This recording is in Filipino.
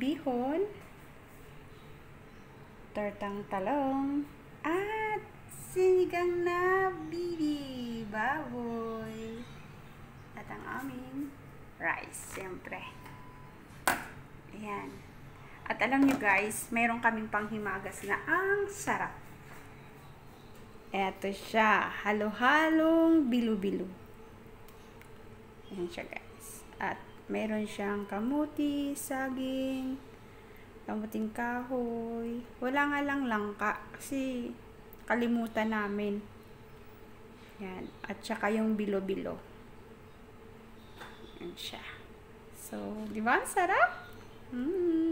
bihon, tortang talong, at sinigang na bibi, baboy. At ang aming rice, siyempre. Ayan. At alam nyo guys, meron kaming panghimagas na ang sarap. Eto siya, halo-halong bilo-bilo. Ayan siya guys. At meron siyang kamuti, saging, kamuting kahoy. Wala nga lang langka kasi kalimutan namin. Yan. At saka yung bilo-bilo. Yan siya. So, di ba? Sarap? Mm.